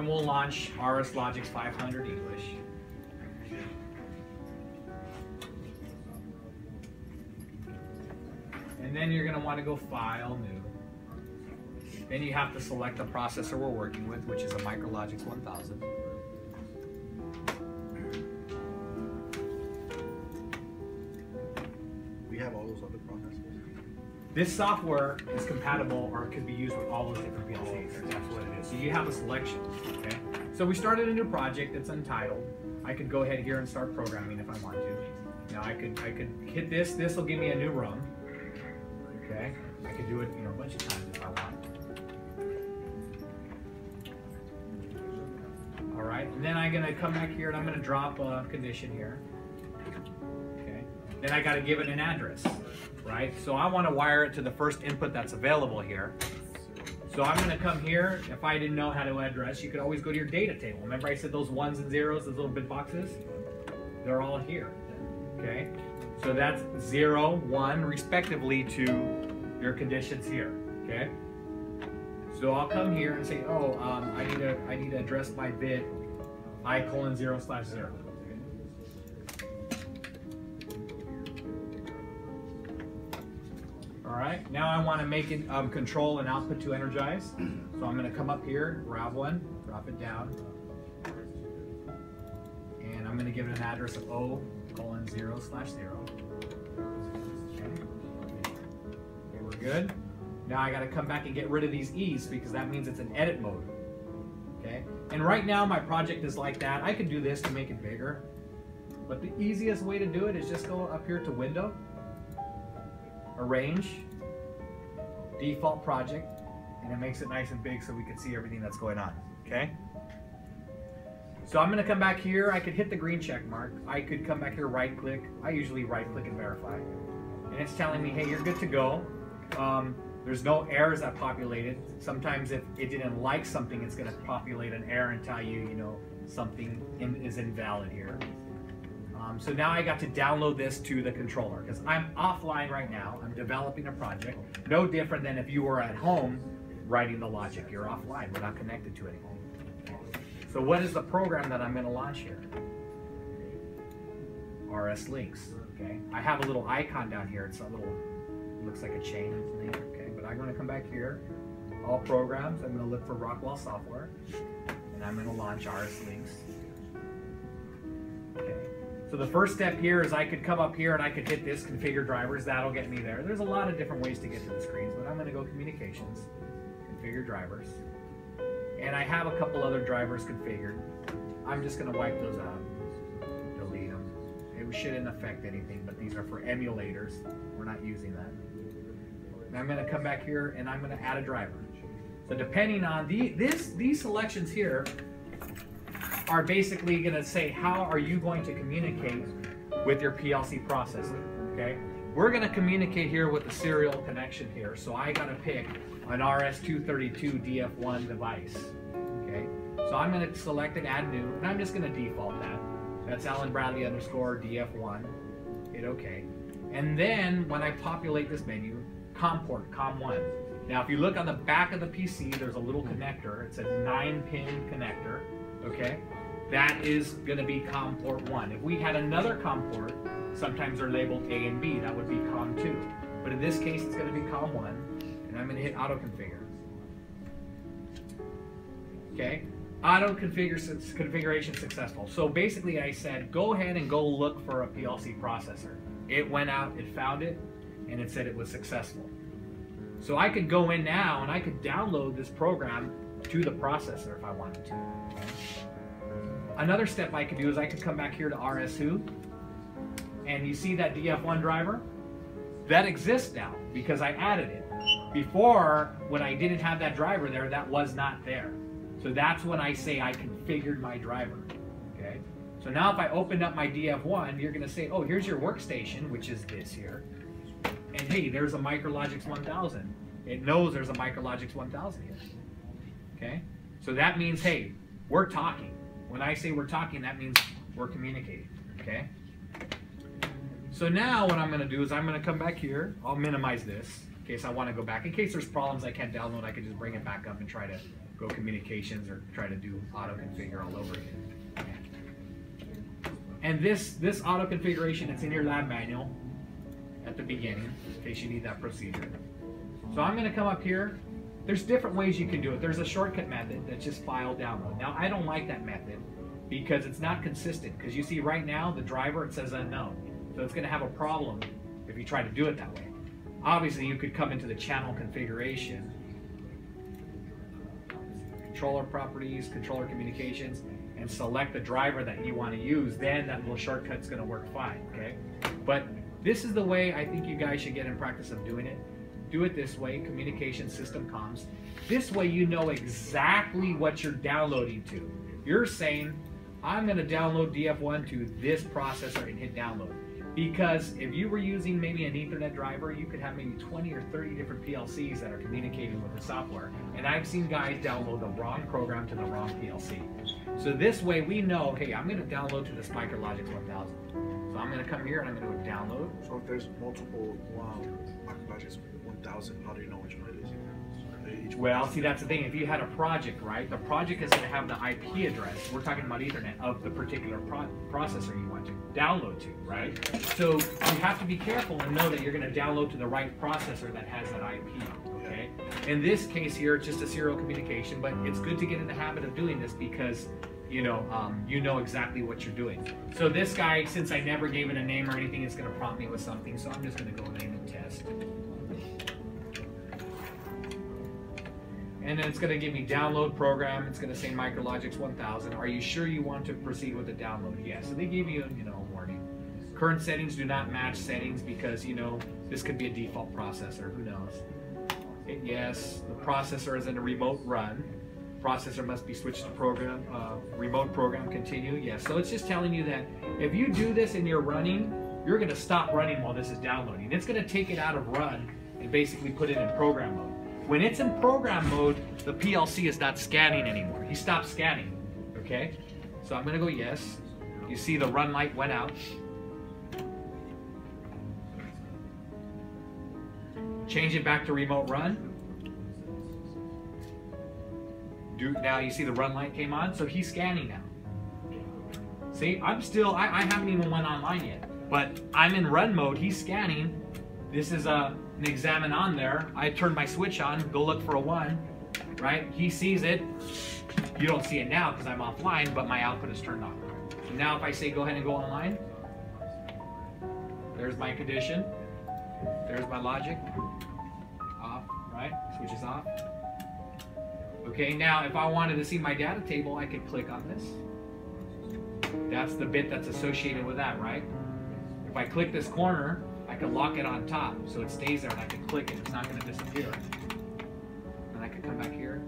and we'll launch RS Logix 500 English. And then you're gonna wanna go File, New. Then you have to select the processor we're working with, which is a Micrologix 1000. We have all those other processors. This software is compatible or could be used with all those different PLCs. That's what it is. So you have a selection, okay? So we started a new project that's untitled. I could go ahead here and start programming if I want to. Now I could I could hit this. This will give me a new run. Okay, I could do it you know a bunch of times if I want. All right, and then I'm gonna come back here and I'm gonna drop a condition here. Okay, then I gotta give it an address, right? So I want to wire it to the first input that's available here. So I'm gonna come here. If I didn't know how to address, you could always go to your data table. Remember I said those ones and zeros, those little bit boxes? They're all here, okay? So that's zero, one, respectively to your conditions here, okay? So I'll come here and say, oh, um, I need to I need to address my bit i colon zero slash zero. Right, now I want to make it um, control and output to energize. So I'm going to come up here, grab one, drop it down, and I'm going to give it an address of O colon zero slash zero. Okay. okay, we're good. Now I got to come back and get rid of these E's because that means it's an edit mode. Okay, and right now my project is like that. I could do this to make it bigger, but the easiest way to do it is just go up here to Window, Arrange, Default Project, and it makes it nice and big so we can see everything that's going on. Okay. So I'm going to come back here. I could hit the green check mark. I could come back here, right click. I usually right click and verify. And it's telling me, hey, you're good to go. Um, there's no errors that populated. Sometimes if it didn't like something, it's going to populate an error and tell you, you know, something in, is invalid here. Um, so now I got to download this to the controller because I'm offline right now. I'm developing a project. No different than if you were at home writing the logic. You're offline. We're not connected to anything. So what is the program that I'm going to launch here? RSLinx. Okay. I have a little icon down here. It's a little, looks like a chain. Okay. But I'm going to come back here. All programs. I'm going to look for Rockwell software. And I'm going to launch RSLinx. So the first step here is I could come up here and I could hit this configure drivers. That'll get me there. There's a lot of different ways to get to the screens, but I'm going to go communications, configure drivers. And I have a couple other drivers configured. I'm just going to wipe those out, delete them. It shouldn't affect anything, but these are for emulators. We're not using that. And I'm going to come back here and I'm going to add a driver. So depending on the this these selections here are basically going to say how are you going to communicate with your PLC processor. Okay, we're going to communicate here with the serial connection here. So I got to pick an RS232 DF1 device. Okay, so I'm going to select an add new, and I'm just going to default that. That's Allen-Bradley underscore DF1. Hit OK. And then when I populate this menu, COM port, COM1. Now, if you look on the back of the PC, there's a little connector. It's a nine pin connector. Okay, that is going to be COM port 1. If we had another COM port, sometimes they're labeled A and B, that would be COM 2. But in this case, it's going to be COM 1, and I'm going to hit auto configure. Okay, auto configure configuration successful. So basically, I said go ahead and go look for a PLC processor. It went out, it found it, and it said it was successful. So I could go in now and I could download this program to the processor if I wanted to. Another step I could do is I could come back here to RSWho, and you see that DF1 driver? That exists now because I added it. Before, when I didn't have that driver there, that was not there. So that's when I say I configured my driver. Okay. So now if I opened up my DF1, you're going to say, oh, here's your workstation, which is this here. And hey, there's a Micrologix 1000. It knows there's a Micrologix 1000 here. Okay. So that means, hey, we're talking. When I say we're talking, that means we're communicating. Okay. So now what I'm going to do is I'm going to come back here. I'll minimize this. in case I want to go back. In case there's problems I can't download, I can just bring it back up and try to go communications or try to do auto configure all over again. And this this auto configuration, it's in your lab manual at the beginning, in case you need that procedure. So I'm going to come up here. There's different ways you can do it. There's a shortcut method that's just file download. Now I don't like that method because it's not consistent. Because you see right now the driver it says unknown, so it's going to have a problem if you try to do it that way. Obviously, you could come into the channel configuration, controller properties, controller communications, and select the driver that you want to use. Then that little shortcut's going to work fine. Okay, but this is the way I think you guys should get in practice of doing it. Do it this way, communication system comms. This way you know exactly what you're downloading to. You're saying, I'm going to download DF1 to this processor and hit download. Because if you were using maybe an Ethernet driver, you could have maybe 20 or 30 different PLCs that are communicating with the software. And I've seen guys download the wrong program to the wrong PLC. So this way we know, hey, I'm going to download to the MicroLogix 1000. I'm going to come here and I'm going to download. So if there's multiple um, wow, MicroLogix 1000, how do you know which one it is? Well, see, that's the thing. If you had a project, right, the project is going to have the IP address. We're talking about Ethernet of the particular pro- processor you want to download to, right? So you have to be careful and know that you're going to download to the right processor that has that IP. Okay. In this case here, it's just a serial communication, but it's good to get in the habit of doing this because you know um, you know exactly what you're doing. So this guy, since I never gave it a name or anything, it's going to prompt me with something. So I'm just going to go name and test. and then it's going to give me download program. It's going to say MicroLogix 1000. Are you sure you want to proceed with the download? Yes. So they give you, you know, a warning. Current settings do not match settings because you know this could be a default processor. Who knows? Hit yes. The processor is in a remote run. Processor must be switched to program. Uh, remote program continue. Yes. So it's just telling you that if you do this and you're running, you're going to stop running while this is downloading. It's going to take it out of run and basically put it in program mode. When it's in program mode, the PLC is not scanning anymore. He stopped scanning, okay? So I'm gonna go yes. You see the run light went out. Change it back to remote run. Do, now you see the run light came on, so he's scanning now. See, I'm still, I, I haven't even went online yet, but I'm in run mode, he's scanning. This is a, an examine on there. I turn my switch on, go look for a one, right? He sees it. You don't see it now because I'm offline, but my output is turned. So now if I say go ahead and go online, there's my condition. There's my logic. Off, right? Switch is off. Okay, now if I wanted to see my data table, I could click on this. That's the bit that's associated with that, right? If I click this corner, I can lock it on top so it stays there and I can click it. It's not going to disappear. And I can come back here,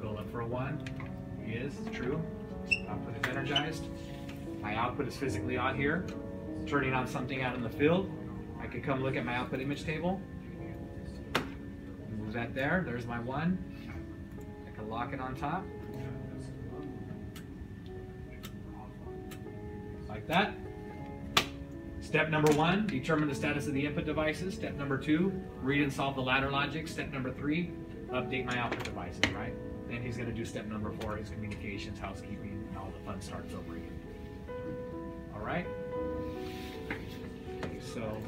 go look for a one. He is, it's true. Output is energized. My output is physically on here. Turning on something out in the field. I can come look at my output image table. That there. There's my one. I can lock it on top. Like that. Step number one, determine the status of the input devices. Step number two, read and solve the ladder logic. Step number three, update my output devices, right? Then he's going to do step number four, his communications, housekeeping, and all the fun starts over again. All right? Okay, so